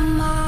my.